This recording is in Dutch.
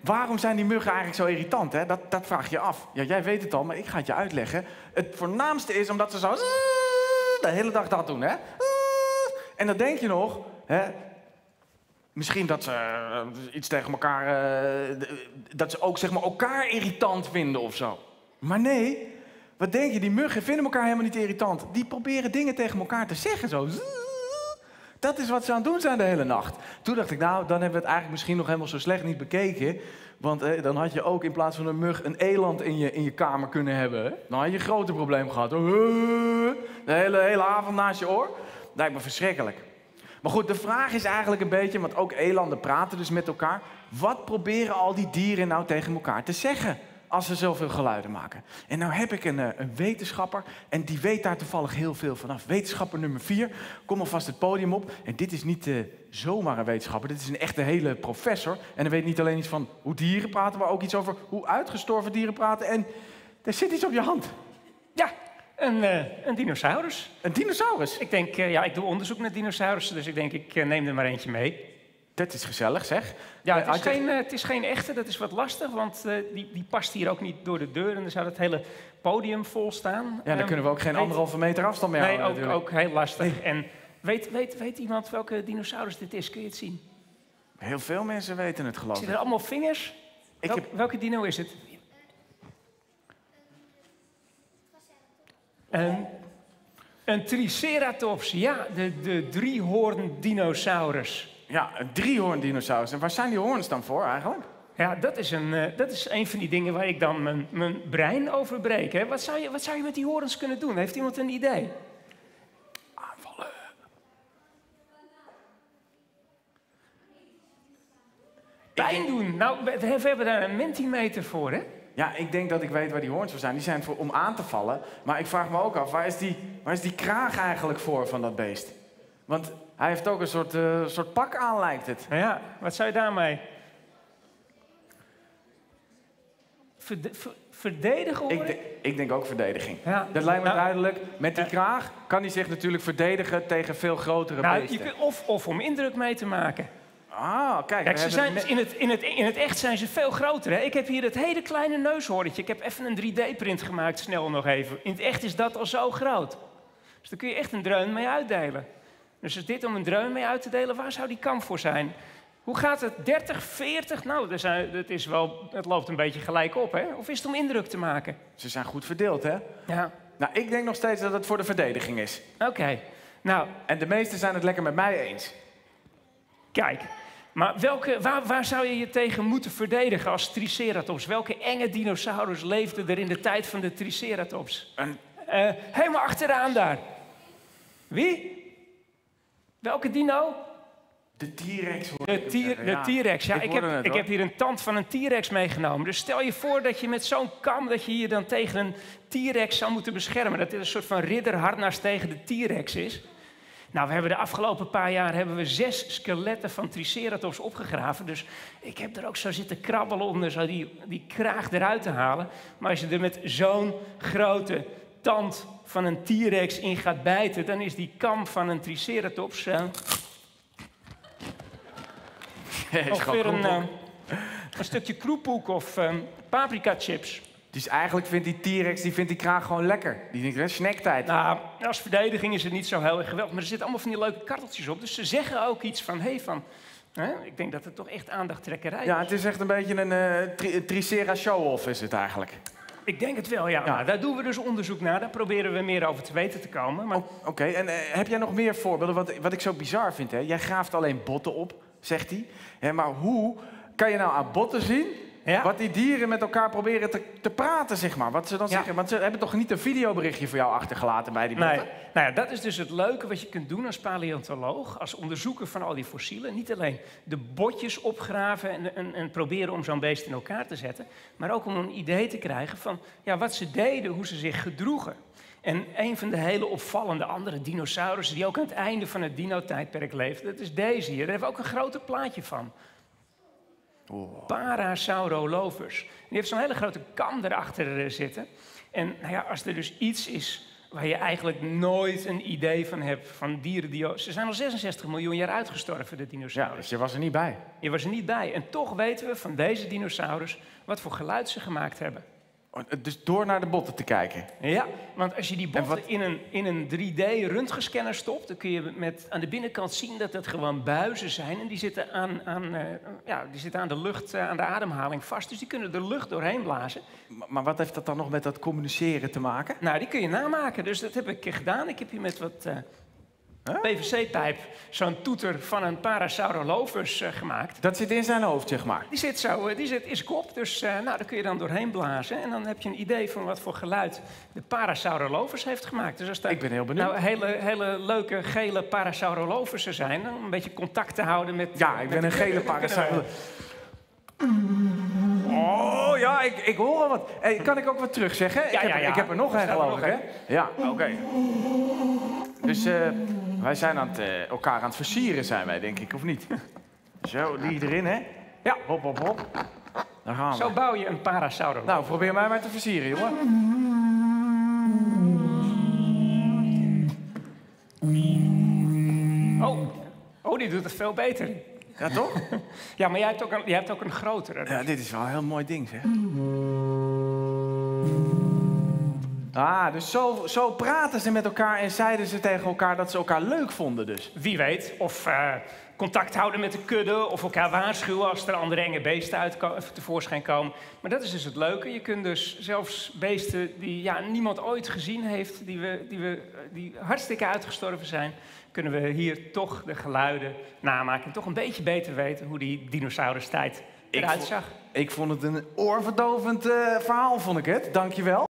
waarom zijn die muggen eigenlijk zo irritant? Hè? Dat, dat vraag je af. Ja, jij weet het al, maar ik ga het je uitleggen. Het voornaamste is omdat ze zo de hele dag dat doen. Hè? En dan denk je nog, hè, misschien dat ze eh, iets tegen elkaar, eh, dat ze ook zeg maar, elkaar irritant vinden of zo. Maar nee, wat denk je, die muggen vinden elkaar helemaal niet irritant. Die proberen dingen tegen elkaar te zeggen zo. Dat is wat ze aan het doen zijn de hele nacht. Toen dacht ik, nou, dan hebben we het eigenlijk misschien nog helemaal zo slecht niet bekeken. Want eh, dan had je ook in plaats van een mug een eland in je, in je kamer kunnen hebben. Dan had je een groter probleem gehad. De hele, hele avond naast je oor. Lijkt me verschrikkelijk. Maar goed, de vraag is eigenlijk een beetje, want ook elanden praten dus met elkaar. Wat proberen al die dieren nou tegen elkaar te zeggen? Als ze zoveel geluiden maken. En nou heb ik een, eh, een, wetenschapper en die weet daar toevallig heel veel vanaf. Wetenschapper nummer vier, kom alvast het podium op. En dit is niet uh, zomaar een wetenschapper, dit is een echte hele professor. En hij weet niet alleen iets van hoe dieren praten, maar ook iets over hoe uitgestorven dieren praten. En er zit iets op je hand. Ja, een, uh, een dinosaurus. Een dinosaurus? Ik denk, ja, ik doe onderzoek naar dinosaurussen, dus ik denk, ik neem er maar eentje mee. Dat is gezellig, zeg. Ja, het is, geen, het is geen echte, dat is wat lastig, want uh, die, die past hier ook niet door de deur en dan zou het hele podium vol staan. Ja, dan um, kunnen we ook geen weet, anderhalve meter afstand meer nee, houden. Nee, ook, ook, heel lastig. Nee. En weet, weet, weet iemand welke dinosaurus dit is? Kun je het zien? Heel veel mensen weten het, geloof ik. Zitten er allemaal vingers? Ik Welk, heb... Welke dino is het? Een, een triceratops, ja, de, de driehoorn dinosaurus. Ja, een driehoorndinosaurus. En waar zijn die hoorns dan voor eigenlijk? Ja, dat is een, uh, dat is een van die dingen waar ik dan mijn, mijn brein over breek. Hè. Wat, zou je, wat zou je met die hoorns kunnen doen? Heeft iemand een idee? Aanvallen. Pijn doen. Nou, we, we hebben daar een mentimeter voor, hè? Ja, ik denk dat ik weet waar die hoorns voor zijn. Die zijn voor om aan te vallen. Maar ik vraag me ook af, waar is die, waar is die kraag eigenlijk voor van dat beest? Want hij heeft ook een soort, uh, soort pak aan, lijkt het. Ja, wat zou je daarmee? Verde ver verdedigen hoor ik, de, ik, denk ook verdediging. Ja. Dat lijkt me nou, duidelijk. Met die kraag kan hij zich natuurlijk verdedigen tegen veel grotere nou, beesten. Je, of, of om indruk mee te maken. Ah, kijk. kijk ze zijn, in, het, in, het, in het echt zijn ze veel groter. Hè? Ik heb hier het hele kleine neushoorntje. Ik heb even een 3D-print gemaakt, snel nog even. In het echt is dat al zo groot. Dus daar kun je echt een dreun mee uitdelen. Dus is dit om een dreun mee uit te delen? Waar zou die kam voor zijn? Hoe gaat het? 30, 40? Nou, dat, is wel, het loopt een beetje gelijk op, hè? Of is het om indruk te maken? Ze zijn goed verdeeld, hè? Ja. Nou, ik denk nog steeds dat het voor de verdediging is. Oké. Nou. En de meesten zijn het lekker met mij eens. Kijk, maar welke, waar, waar zou je je tegen moeten verdedigen als Triceratops? Welke enge dinosaurus leefde er in de tijd van de Triceratops? Een... Uh, helemaal achteraan daar. Wie? Welke dino? De T-Rex. De T-Rex, ja. Ik, heb, ik heb hier een tand van een T-Rex meegenomen. Dus stel je voor dat je met zo'n kam... dat je hier dan tegen een T-Rex zou moeten beschermen. Dat dit een soort van ridderharnas tegen de T-Rex is. Nou, we hebben de afgelopen paar jaar hebben we zes skeletten van Triceratops opgegraven. Dus ik heb er ook zo zitten krabbelen om er zo die, die kraag eruit te halen. Maar als je er met zo'n grote tand van een T-Rex in gaat bijten, dan is die kam van een Triceratops. Uh, een, uh, een stukje kroephoek of uh, paprika chips. Dus eigenlijk vindt die T-Rex die, vindt die kraag gewoon lekker. Die denkt, hè, snacktijd. Nou, als verdediging is het niet zo heel erg geweldig. Maar er zitten allemaal van die leuke karteltjes op. Dus ze zeggen ook iets van, hé, hey, van... Hè? Ik denk dat het toch echt aandachttrekkerij is. Ja, het is echt een beetje een uh, tri Tricera show-off is het eigenlijk. Ik denk het wel, ja. ja. Daar doen we dus onderzoek naar. Daar proberen we meer over te weten te komen. Maar... Oké, okay. en uh, heb jij nog meer voorbeelden? Wat, wat ik zo bizar vind, hè? jij graaft alleen botten op, zegt hij. Hè, maar hoe kan je nou aan botten zien ja? Wat die dieren met elkaar proberen te, te praten, zeg maar. Wat ze dan zeggen. Want ze hebben toch niet een videoberichtje voor jou achtergelaten bij die botten? Nee. Nou ja, dat is dus het leuke wat je kunt doen als paleontoloog. Als onderzoeker van al die fossielen. Niet alleen de botjes opgraven en, en, en proberen om zo'n beest in elkaar te zetten. Maar ook om een idee te krijgen van ja, wat ze deden, hoe ze zich gedroegen. En een van de hele opvallende andere dinosaurussen die ook aan het einde van het dino-tijdperk leefde, dat is deze hier. Daar hebben we ook een groter plaatje van. Oh. Parasaurolophus. Die heeft zo'n hele grote kam erachter eh, zitten. En nou ja, als er dus iets is waar je eigenlijk nooit een idee van hebt van dieren die... Ze zijn al 66 miljoen jaar uitgestorven, de dinosaurus. Ja, dus je was er niet bij. Je was er niet bij. En toch weten we van deze dinosaurus wat voor geluid ze gemaakt hebben. Oh, dus door naar de botten te kijken. Ja, want als je die botten in een, in een 3D-röntgenscanner stopt, dan kun je met, aan de binnenkant zien dat het gewoon buizen zijn. En die zitten aan, aan, uh, ja, die zitten aan de lucht, uh, aan de ademhaling vast. Dus die kunnen de lucht doorheen blazen. Maar, maar, wat heeft dat dan nog met dat communiceren te maken? Nou, die kun je namaken. Dus dat heb ik gedaan. Ik heb hier met wat uh, PVC-pijp zo'n toeter van een Parasaurolophus uh, gemaakt. Dat zit in zijn hoofd, zeg maar? Die zit zo, uh, die zit in zijn kop. Dus uh, nou, daar kun je dan doorheen blazen. En dan heb je een idee van wat voor geluid de Parasaurolophus heeft gemaakt. Dus als Ik ben heel benieuwd. nou hele, hele leuke gele Parasaurolophussen zijn, dan een beetje contact te houden met... Ja, ik ben een gele Parasaurolophus. Oh ja, ik, ik hoor wat. Hey, kan ik ook wat terug zeggen? Ja, ik, heb, ja, ja. ik heb er nog een, geloof ik. Hè? Ja, oké. Dus uh, wij zijn aan het, uh, elkaar aan het versieren, zijn wij, denk ik, of niet? Zo, die erin, hè? Ja, hop, hop, hop. Daar gaan we. Zo bouw je een Parasaurolophus. Nou, probeer mij maar te versieren, jongen. Oh. oh, die doet het veel beter. Ja, toch? ja, maar jij hebt ook een, jij hebt ook een grotere. Ja, dit is wel een heel mooi ding, zeg. Ah, dus zo, zo praten ze met elkaar en zeiden ze tegen elkaar dat ze elkaar leuk vonden dus. Wie weet. Of uh, contact houden met de kudde, of elkaar waarschuwen als er andere enge beesten uit tevoorschijn komen. Maar dat is dus het leuke. Je kunt dus zelfs beesten die ja, niemand ooit gezien heeft, die, we, die, we, die hartstikke uitgestorven zijn, kunnen we hier toch de geluiden namaken. En toch een beetje beter weten hoe die dinosaurustijd eruit zag. Ik vond het een oorverdovend uh, verhaal, vond ik het. Dankjewel.